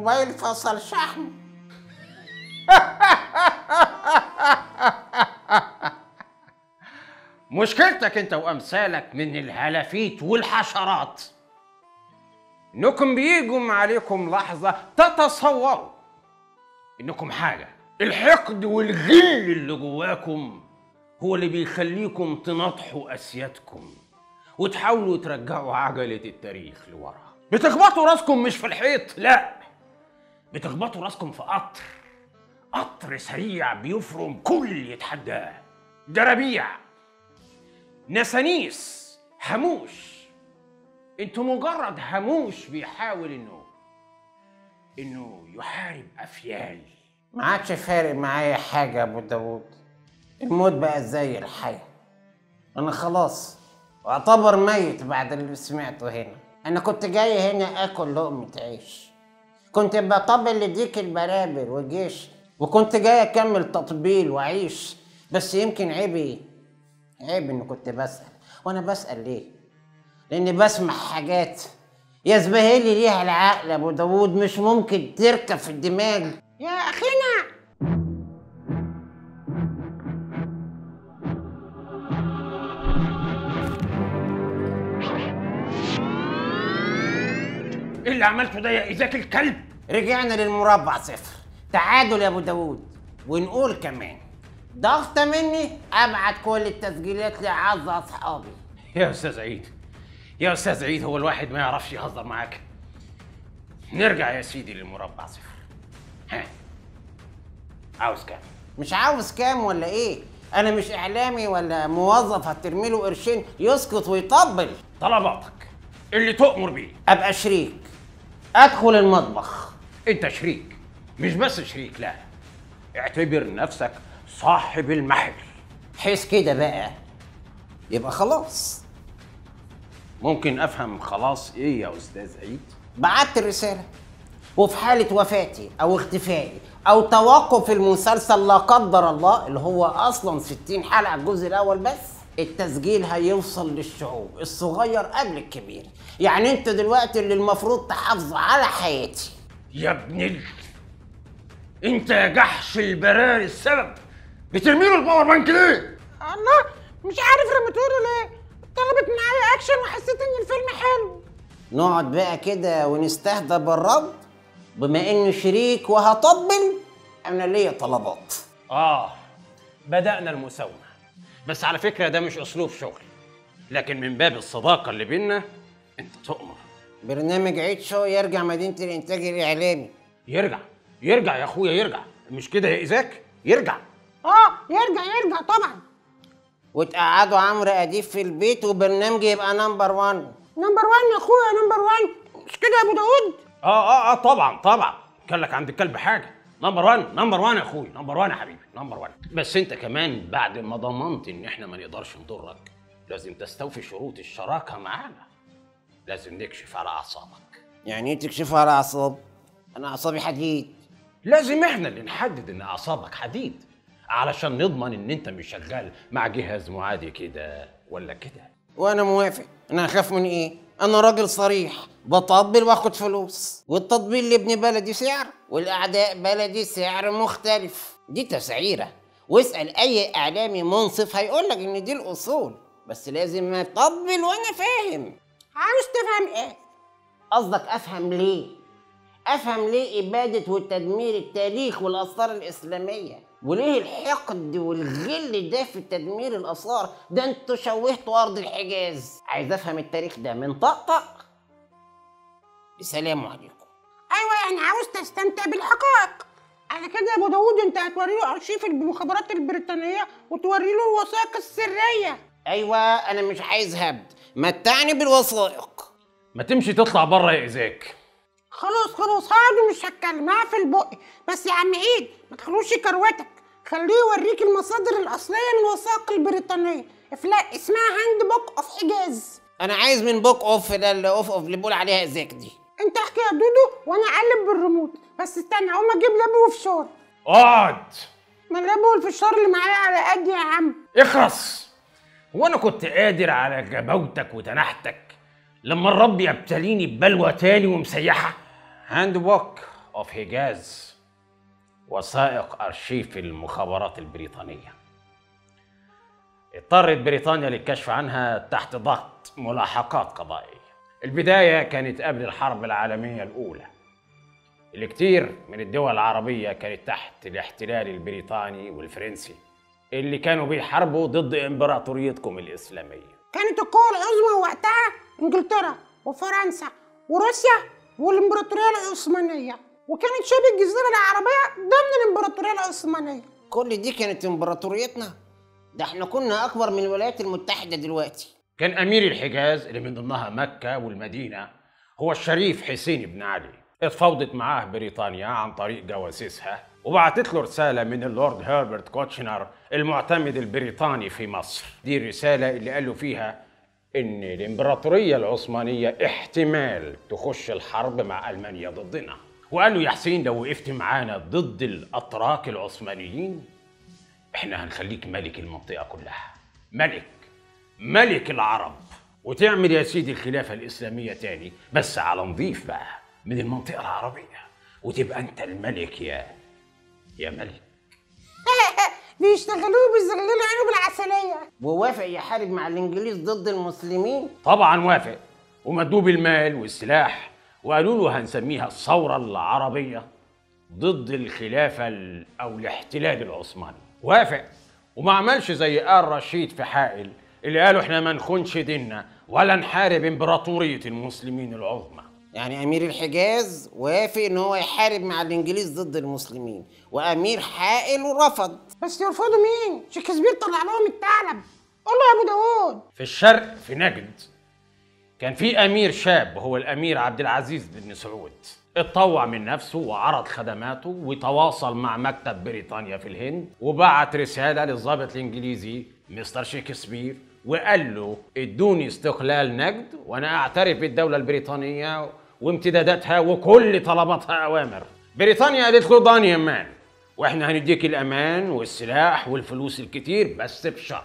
الموبايل فصل شحن. مشكلتك انت وامثالك من الهلافيت والحشرات. انكم بيجوا عليكم لحظة تتصوروا انكم حاجة. الحقد والغل اللي جواكم هو اللي بيخليكم تناطحوا أسيادكم وتحاولوا ترجعوا عجلة التاريخ لورا. بتخبطوا راسكم مش في الحيط لا. بتخبطوا راسكم في قطر. قطر سريع بيفرم كل يتحداه جرابيع نسانيس هموش أنتوا مجرد هموش بيحاول انه انه يحارب أفيال. ما عادش فارق معايا حاجة يا أبو داوود. الموت بقى زي الحياة. أنا خلاص أعتبر ميت بعد اللي سمعته هنا. أنا كنت جاي هنا آكل لقمة عيش. كنت بطبل لديك البرابر والجيش وكنت جاي أكمل تطبيل وأعيش. بس يمكن عيبي عيب إني كنت بسأل. وأنا بسأل ليه؟ لأني بسمع حاجات يزبهلي ليها العقل. يا أبو داوود مش ممكن تركب في الدماغ. يا أخينا! إيه اللي عملته ده يا ايزاك الكلب؟ رجعنا للمربع صفر. تعادل يا أبو داوود ونقول كمان ضغطة مني ابعت كل التسجيلات لأعز أصحابي. يا أستاذ عيد يا أستاذ عيد هو الواحد ما يعرفش يهزر معاك. نرجع يا سيدي للمربع صفر. ها؟ عاوز كام؟ مش عاوز كام ولا إيه؟ أنا مش إعلامي ولا موظف هترمي له قرشين يسكت ويطبل. طلباتك اللي تؤمر بيه. أبقى شريك. أدخل المطبخ. أنت شريك. مش بس شريك لا. اعتبر نفسك صاحب المحل. حيث كده بقى. يبقى خلاص. ممكن أفهم خلاص إيه يا أستاذ عيد؟ بعت الرسالة. وفي حالة وفاتي أو اختفائي أو توقف المسلسل لا قدر الله اللي هو أصلا 60 حلقة الجزء الأول بس. التسجيل هيوصل للشعوب الصغير قبل الكبير. يعني انت دلوقتي اللي المفروض تحافظ على حياتي. يا ابن ال... انت يا جحش البراري السبب بترمي له ال power bank ليه؟ الله مش عارف رميتوله ليه. طلبت معايا اكشن وحسيت إن الفيلم حلو. نقعد بقى كده ونستهدى بالرب بما اني شريك وهطبل أنا ليا طلبات. آه بدأنا المساومة بس على فكرة ده مش أسلوب شغل. لكن من باب الصداقة اللي بينا أنت تؤمر. برنامج عيد show يرجع مدينة الإنتاج الإعلامي. يرجع. يرجع يا أخويا يرجع. مش كده يا إيزاك؟ يرجع. آه يرجع يرجع طبعا. وتقعدوا عمرو أديب في البيت وبرنامجي يبقى number 1 number 1 يا أخويا number 1 مش كده يا أبو داوود آه آه آه طبعا طبعا. كان لك عند الكلب حاجة. number 1 number 1 يا أخوي. number 1 يا حبيبي. number 1 بس أنت كمان بعد ما ضمنت إن إحنا ما نقدرش نضرك لازم تستوفي شروط الشراكة معانا. لازم نكشف على أعصابك. يعني إيه تكشفوا على أعصاب؟ أنا أعصابي حديد. لازم إحنا اللي نحدد إن أعصابك حديد علشان نضمن إن أنت مش شغال مع جهاز معادي كده ولا كده. وأنا موافق. أنا هخاف من إيه؟ أنا راجل صريح بطبل وآخد فلوس. والتطبيل لابن بلدي سعر والأعداء بلدي سعر مختلف. دي تسعيرة. واسأل أي إعلامي منصف هيقول لك إن دي الأصول. بس لازم أطبل وأنا فاهم. عاوز تفهم إيه؟ قصدك أفهم ليه؟ أفهم ليه إبادة وتدمير التاريخ والاثار الإسلامية؟ وليه الحقد والغل ده في تدمير الآثار؟ ده أنتوا شوهتوا أرض الحجاز. عايز أفهم التاريخ ده من طقطق. السلام عليكم. أيوه يعني عاوز تستمتع بالحقائق. على كده يا أبو داوود أنت هتوري له أرشيف المخابرات البريطانية وتوري له الوثائق السرية. أيوه أنا مش عايز هبد. متعني بالوثائق. ما تمشي تطلع بره يا إيزاك. خلاص خلاص هقعد ومش هتكلم هقفل بقي بس يا عم عيد ما تخلوش كروتك خليه يوريك المصادر الأصلية من الوثائق البريطانية. افلا اسمها هاند بوك أوف حجاز أنا عايز من بوك أوف ده اللي أوف أوف اللي بيقول عليها إزيك دي. انت احكي يا دودو وأنا أقلب بالريموت. بس استنى أقوم أجيب لبن وفشار اقعد ما اللبن والفشار اللي معايا على قد يا عم. اخرس. هو أنا كنت قادر على جبلتك وتناحتك؟ لما الرب يبتليني ببلوى تاني ومسيحة. Handbook of Hejaz وثائق أرشيف المخابرات البريطانية. اضطرت بريطانيا للكشف عنها تحت ضغط ملاحقات قضائية. البداية كانت قبل الحرب العالمية الأولى. اللي كتير من الدول العربية كانت تحت الاحتلال البريطاني والفرنسي اللي كانوا بيحاربوا ضد إمبراطوريتكم الإسلامية. كانت القوة العظمى وقتها إنجلترا وفرنسا وروسيا والإمبراطورية العثمانية. وكانت شبه الجزيرة العربية ضمن الإمبراطورية العثمانية. كل دي كانت إمبراطوريتنا. ده إحنا كنا أكبر من الولايات المتحدة دلوقتي. كان أمير الحجاز اللي من ضمنها مكة والمدينة هو الشريف حسين بن علي. اتفاوضت معاه بريطانيا عن طريق جواسيسها وبعتت له رسالة من اللورد هربرت كوتشنر المعتمد البريطاني في مصر. دي الرسالة اللي قال له فيها إن الإمبراطورية العثمانية احتمال تخش الحرب مع ألمانيا ضدنا. وقال له يا حسين لو وقفت معانا ضد الأتراك العثمانيين إحنا هنخليك ملك المنطقة كلها. ملك ملك العرب. وتعمل يا سيدي الخلافة الإسلامية تاني بس على نظيف بقى من المنطقة العربية. وتبقى أنت الملك يا يا ملك. بيشتغلوه بيزغللوا عينه بالعسلية. ووافق يحارب مع الإنجليز ضد المسلمين؟ طبعا وافق. ومدوه بالمال والسلاح وقالوا له هنسميها الثورة العربية ضد الخلافة ال- أو الاحتلال العثماني. وافق. وما عملش زي آل رشيد في حائل اللي قالوا إحنا ما نخونش ديننا ولا نحارب إمبراطورية المسلمين العظمى. يعني أمير الحجاز وافق إن هو يحارب مع الإنجليز ضد المسلمين وأمير حائل ورفض. بس يرفضوا مين؟ شكسبير طلع لهم الثعلب قول له يا أبو داوود. في الشرق في نجد كان في أمير شاب هو الأمير عبد العزيز بن سعود. اتطوع من نفسه وعرض خدماته وتواصل مع مكتب بريطانيا في الهند وبعت رسالة للضابط الإنجليزي مستر شكسبير وقال له إدوني استقلال نجد وأنا أعترف بالدولة البريطانية وامتداداتها وكل طلباتها أوامر. بريطانيا قالت له done يا man وإحنا هنديك الأمان والسلاح والفلوس الكتير بس بشرط.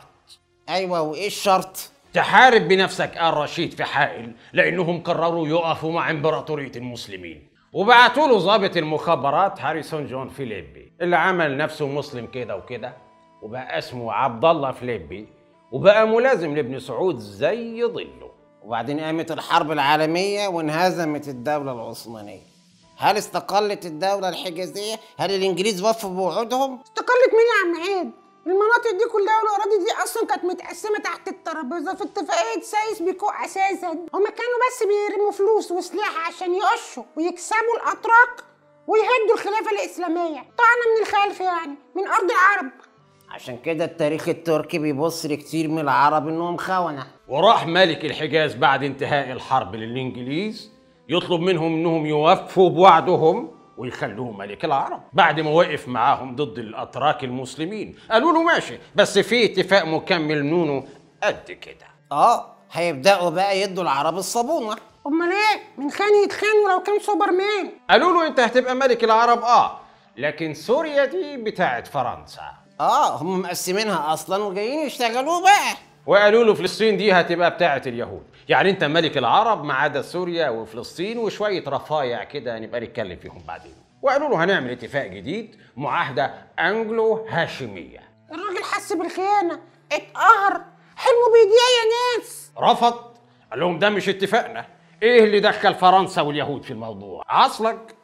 أيوه وايه الشرط تحارب بنفسك آل رشيد في حائل لأنهم قرروا يقفوا مع إمبراطورية المسلمين. وبعتوا له ضابط المخابرات هاريسون جون فيليبي. اللي عمل نفسه مسلم كده وكده. وبقى اسمه عبد الله فيليبي وبقى ملازم لابن سعود زي ظله. وبعدين قامت الحرب العالمية وانهزمت الدولة العثمانية هل استقلت الدولة الحجازية؟ هل الإنجليز وفوا بوعودهم؟ استقلت مين يا عم عيد؟ المناطق دي كلها والأراضي دي أصلا كانت متقسمة تحت الترابيزة في اتفاقية سايكس بيكو أساسا هما كانوا بس بيرموا فلوس وسلاح عشان يقشوا ويكسبوا الأتراك ويهدوا الخلافة الإسلامية طعنة من الخلف يعني من أرض العرب عشان كده التاريخ التركي بيبص لكتير من العرب إنهم خونة. وراح ملك الحجاز بعد انتهاء الحرب للإنجليز يطلب منهم إنهم يوفوا بوعدهم ويخلوه ملك العرب. بعد ما وقف معاهم ضد الأتراك المسلمين قالوا له ماشي بس في اتفاق مكمل نونو قد كده. آه هيبدأوا بقى يدوا العرب الصابونة. أمال إيه؟ من خان يتخان ولو كان سوبرمان قالوا له أنت هتبقى ملك العرب آه لكن سوريا دي بتاعت فرنسا. آه هم مقسمينها أصلا وجايين يشتغلوا بقى. وقالوا له فلسطين دي هتبقى بتاعت اليهود. يعني أنت ملك العرب ما عدا سوريا وفلسطين وشوية رفايع كده نبقى نتكلم فيهم بعدين. وقالوا له هنعمل اتفاق جديد معاهدة انجلو هاشميه الراجل حس بالخيانة اتقهر حلمه بيضيع يا ناس. رفض قال لهم ده مش اتفاقنا. إيه اللي دخل فرنسا واليهود في الموضوع؟ عصلك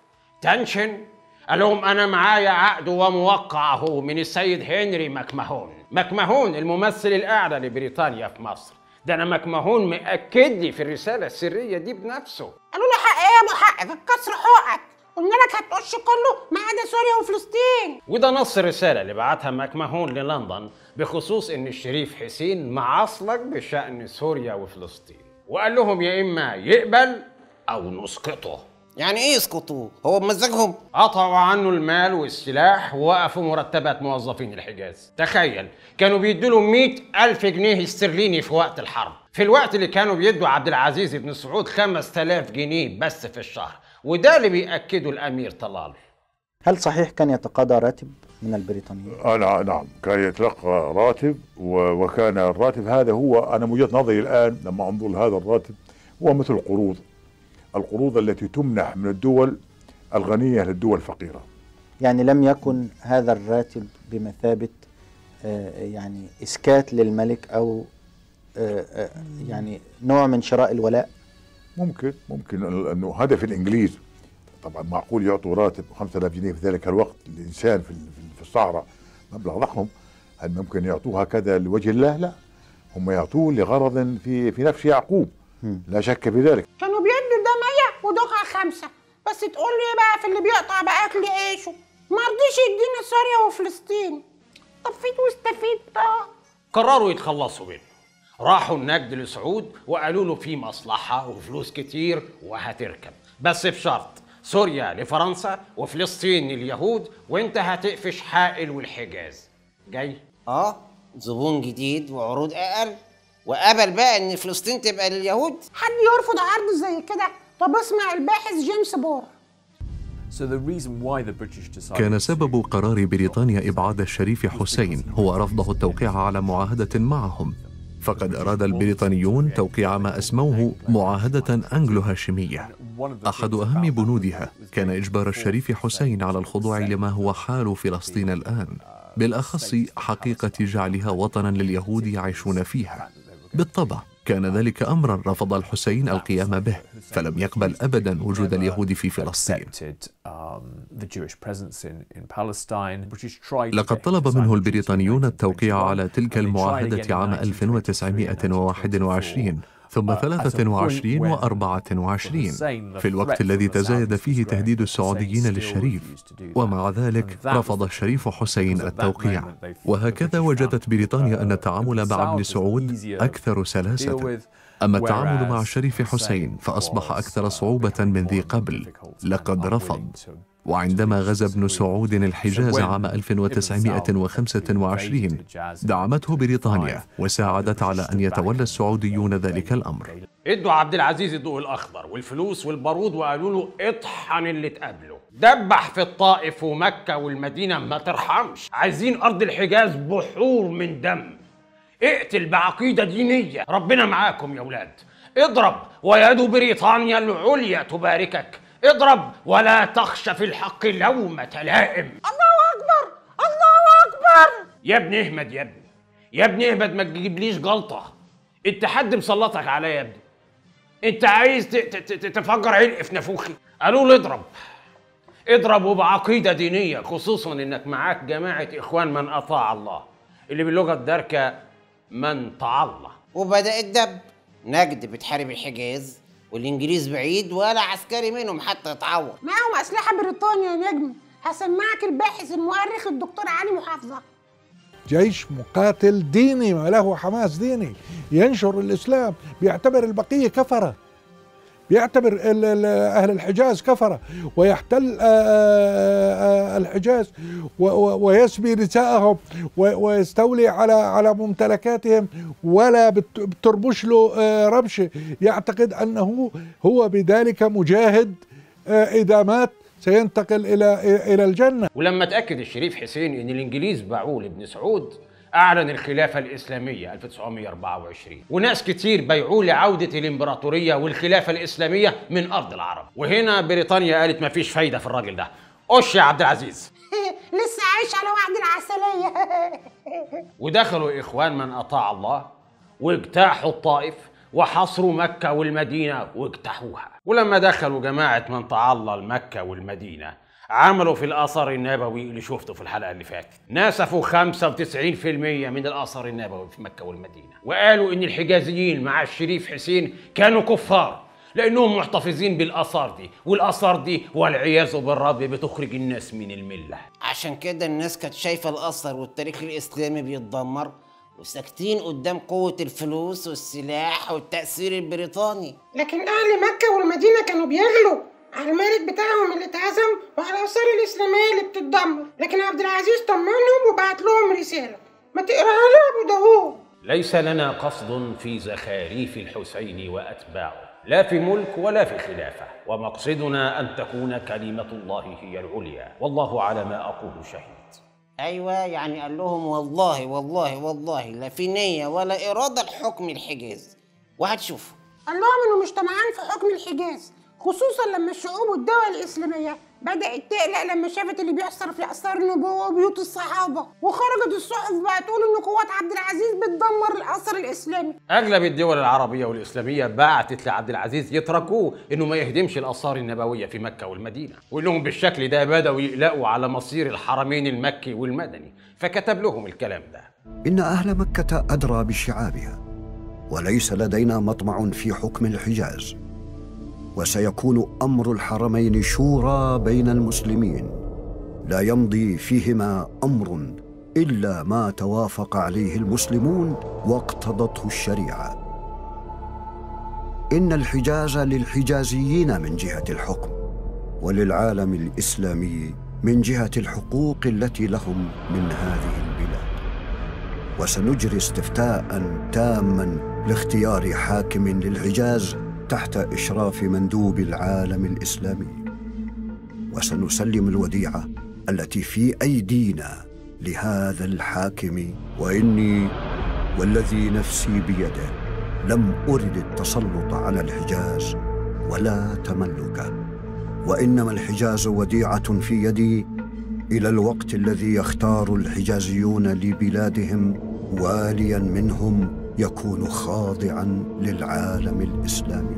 تنشن قال لهم أنا معايا عقد وموقع اهو من السيد هنري مكمهون مكمهون الممثل الأعلى لبريطانيا في مصر. ده أنا مكمهون مأكد لي في الرسالة السرية دي بنفسه. قالوا له حق إيه يا أبو حق؟ في الكسر حقك قلنا لك هتقش كله ما عدا سوريا وفلسطين. وده نص الرسالة اللي بعتها مكمهون للندن بخصوص إن الشريف حسين معاصلك بشأن سوريا وفلسطين. وقال لهم يا إما يقبل أو نسقطه. يعني إيه يسقطوا؟ هو بمزاجهم؟ قطعوا عنه المال والسلاح ووقفوا مرتبات موظفين الحجاز تخيل كانوا بيدوا له 100 ألف جنيه استرليني في وقت الحرب في الوقت اللي كانوا بيدوا عبد العزيز بن سعود 5000 جنيه بس في الشهر وده اللي بيأكده الأمير طلال هل صحيح كان يتقاضى راتب من البريطانيين؟ آه نعم نعم كان يتلقى راتب و- وكان الراتب هذا هو أنا من وجهة نظري الآن لما أنظر لهذا الراتب هو مثل القروض القروض التي تمنح من الدول الغنية للدول الفقيرة. يعني لم يكن هذا الراتب بمثابة آه، يعني إسكات للملك أو آه، آه، يعني نوع من شراء الولاء؟ ممكن ممكن. انه هدف الإنجليز طبعا معقول يعطوا راتب 5000 جنيه في ذلك الوقت للانسان في ال- في الصحراء مبلغ ضخم. هل ممكن يعطوه هكذا لوجه الله؟ لا. هم يعطوه لغرض في في نفس يعقوب. لا شك في ذلك. ده 100 ودفعة خمسة. بس تقول لي إيه بقى في اللي بيقطع بأكل عيشه؟ ما رضيش يدينا سوريا وفلسطين. طب فيد واستفيد طه قرروا يتخلصوا منه. راحوا النجد لسعود وقالوا له في مصلحة وفلوس كتير وهتركب. بس بشرط سوريا لفرنسا وفلسطين لليهود وإنت هتقفش حائل والحجاز. جاي؟ آه زبون جديد وعروض أقل. وقبل بقى إن فلسطين تبقى لليهود. حد يرفض عرض زي كده؟ طب اسمع الباحث جيمس بور. كان سبب قرار بريطانيا إبعاد الشريف حسين هو رفضه التوقيع على معاهدة معهم. فقد أراد البريطانيون توقيع ما أسموه معاهدة أنجلو هاشمية أحد أهم بنودها. كان إجبار الشريف حسين على الخضوع لما هو حال فلسطين الآن. بالأخص حقيقة جعلها وطنا لليهود يعيشون فيها. بالطبع كان ذلك أمرا رفض الحسين القيام به فلم يقبل أبدا وجود اليهود في فلسطين. لقد طلب منه البريطانيون التوقيع على تلك المعاهدة عام 1921 ثم 23 و24 في الوقت الذي تزايد فيه تهديد السعوديين للشريف. ومع ذلك رفض الشريف حسين التوقيع. وهكذا وجدت بريطانيا أن التعامل مع ابن سعود أكثر سلاسة. أما التعامل مع الشريف حسين فأصبح أكثر صعوبة من ذي قبل لقد رفض وعندما غزا ابن سعود الحجاز عام 1925 دعمته بريطانيا وساعدت على أن يتولى السعوديون ذلك الأمر ادوا عبد العزيز الضوء الاخضر والفلوس والبارود وقالوا له اطحن اللي تقابله دبح في الطائف ومكه والمدينه ما ترحمش عايزين ارض الحجاز بحور من دم اقتل بعقيدة دينية. ربنا معاكم يا ولاد اضرب ويد بريطانيا العليا تباركك. اضرب ولا تخش في الحق لومة لائم. الله أكبر! الله أكبر! يا ابني اهمد يا ابني. يا ابني اهمد ما تجيبليش جلطه انت حد مسلطك عليا يا ابني؟ انت عايز تفجر علق في نافوخي. قالوا له اضرب. اضرب وبعقيده دينية خصوصا إنك معاك جماعة إخوان من أطاع الله. اللي باللغة الداركة من تعالى وبدأ الدب. نجد بتحارب الحجاز والإنجليز بعيد ولا عسكري منهم حتى يتعور معاهم أسلحة بريطانيا يا نجم. هسمعك الباحث المؤرخ الدكتور علي محافظة. جيش مقاتل ديني ما له حماس ديني. ينشر الإسلام بيعتبر البقية كفرة. ال- أهل الحجاز كفرة ويحتل آه، آه، آه، الحجاز ويسبي نساءهم ويستولي على على ممتلكاتهم ولا بت- بتربش له ربشة يعتقد أنه هو بذلك مجاهد إذا مات سينتقل إلى إلى الجنة. ولما تأكد الشريف حسين إن الإنجليز باعوه لابن سعود أعلن الخلافة الإسلامية 1924 وناس كتير بيعوه لعودة الإمبراطورية والخلافة الإسلامية من أرض العرب. وهنا بريطانيا قالت مفيش فايدة في الراجل ده. قش يا عبد العزيز. لسه عايش على وعد العسلية. ودخلوا إخوان من أطاع الله واجتاحوا الطائف وحصروا مكة والمدينة واجتاحوها. ولما دخلوا جماعة من تعالى المكة والمدينة عملوا في الأثر النبوي اللي شفته في الحلقة اللي فاتت. نسفوا 95% من الأثر النبوي في مكة والمدينة. وقالوا إن الحجازيين مع الشريف حسين كانوا كفار لأنهم محتفظين بالآثار دي والآثار دي والعياذ بالرب بتخرج الناس من الملة. عشان كده الناس كانت شايفة الأثر والتاريخ الإسلامي بيتدمر وساكتين قدام قوة الفلوس والسلاح والتأثير البريطاني. لكن أهل مكة والمدينة كانوا بيغلوا. على الملك بتاعهم اللي اتهزم وعلى الآثار الإسلامية اللي بتتدمر. لكن عبد العزيز طمنهم وبعت لهم رسالة. ما تقراها له أبو داوود. ليس لنا قصد في زخاريف الحسين وأتباعه لا في ملك ولا في خلافة ومقصدنا أن تكون كلمة الله هي العليا. والله على ما أقول شهيد. أيوة يعني قال لهم والله والله والله لا في نية ولا إرادة لحكم الحجاز. وهتشوفوا قال لهم إنه مش طمعان في حكم الحجاز. خصوصا لما الشعوب والدول الإسلامية بدأت تقلق لما شافت اللي بيحصل في آثار النبوة وبيوت الصحابة وخرجت الصحف بقى تقول إن قوات عبد العزيز بتدمر الأثر الإسلامي. أغلب الدول العربية والإسلامية بعتت لعبد العزيز يتركوه إنه ما يهدمش الآثار النبوية في مكة والمدينة وإنهم بالشكل ده بدأوا يقلقوا على مصير الحرمين المكي والمدني فكتب لهم الكلام ده. إن أهل مكة أدرى بشعابها وليس لدينا مطمع في حكم الحجاز. وسيكون أمر الحرمين شورى بين المسلمين. لا يمضي فيهما أمر إلا ما توافق عليه المسلمون واقتضته الشريعة. إن الحجاز للحجازيين من جهة الحكم وللعالم الإسلامي من جهة الحقوق التي لهم من هذه البلاد. وسنجري استفتاء تاما لاختيار حاكم للحجاز تحت إشراف مندوب العالم الإسلامي. وسنسلم الوديعة التي في أيدينا لهذا الحاكم. وإني والذي نفسي بيده لم أرد التسلط على الحجاز ولا تملكه وإنما الحجاز وديعة في يدي إلى الوقت الذي يختار الحجازيون لبلادهم واليا منهم يكون خاضعا للعالم الإسلامي.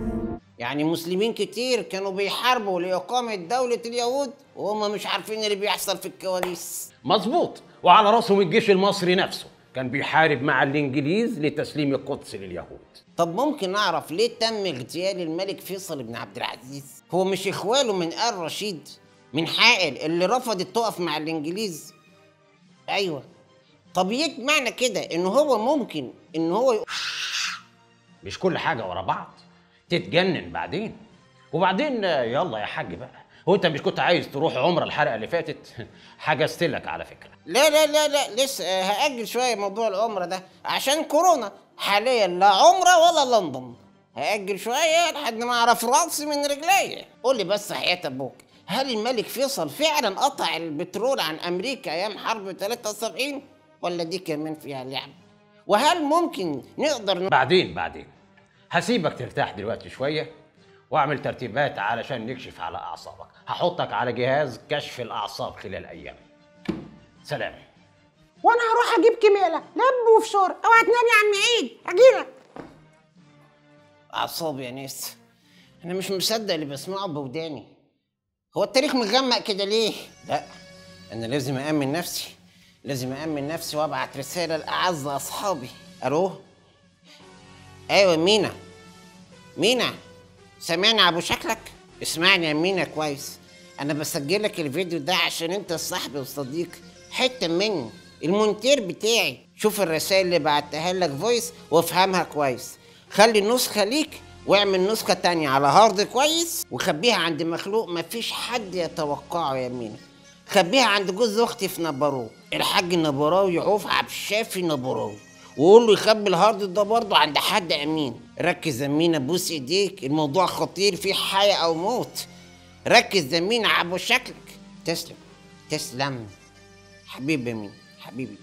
يعني مسلمين كتير كانوا بيحاربوا لإقامة دولة اليهود وهم مش عارفين اللي بيحصل في الكواليس. مظبوط. وعلى رأسهم الجيش المصري نفسه كان بيحارب مع الإنجليز لتسليم القدس لليهود. طب ممكن أعرف ليه تم اغتيال الملك فيصل بن عبد العزيز؟ هو مش إخواله من آل رشيد من حائل اللي رفضت تقف مع الإنجليز؟ أيوه. طب معنى كده إن هو ممكن إن هو مش كل حاجة ورا بعض. تتجنن بعدين. وبعدين يلا يا حاج بقى. هو انت مش كنت عايز تروح عمرة الحلقة اللي فاتت؟ حجزت لك على فكرة. لا لا لا لا لسه هأجل شوية موضوع العمرة ده. عشان كورونا. حاليا لا عمرة ولا لندن. هأجل شوية لحد ما أعرف رأسي من رجلي. قول لي بس حياة أبوك هل الملك فيصل فعلا قطع البترول عن أمريكا أيام حرب 73 ولا دي كمان فيها لعب؟ وهل ممكن نقدر ن- بعدين بعدين. هسيبك ترتاح دلوقتي شوية واعمل ترتيبات علشان نكشف على أعصابك. هحطك على جهاز كشف الأعصاب خلال أيام. سلام. وأنا هروح أجيب كمالة. لب وفشار أوعى تنام يا عم عيد. أجيلك. أعصابي يا ناس. أنا مش مصدق اللي بسمعه بوداني. هو التاريخ مغمق كده ليه؟ لا أنا لازم أأمن نفسي. لازم أأمن نفسي وأبعت رسالة لأعز أصحابي. ألو؟ أيوة مينا. مينا سامعني أبو شكلك؟ اسمعني يا مينا كويس. أنا بسجلك الفيديو ده عشان أنت صاحبي وصديق. حتة مني. المونتير بتاعي. شوف الرسائل اللي بعتها لك voice وافهمها كويس. خلي النسخة ليك واعمل نسخة تانية على hard كويس وخبيها عند مخلوق. مفيش حد يتوقعه يا مينا. خبيها عند جوز أختي في نبروه. الحاج نبراوي يعوف عبد الشافي نبراوي وقول له يخبي ال hard ده برضه عند حد أمين. ركز يا مينا إيديك الموضوع خطير فيه حياة أو موت. ركز يا مينا عبو شكلك. تسلم تسلم. حبيبي يا مينا حبيبي.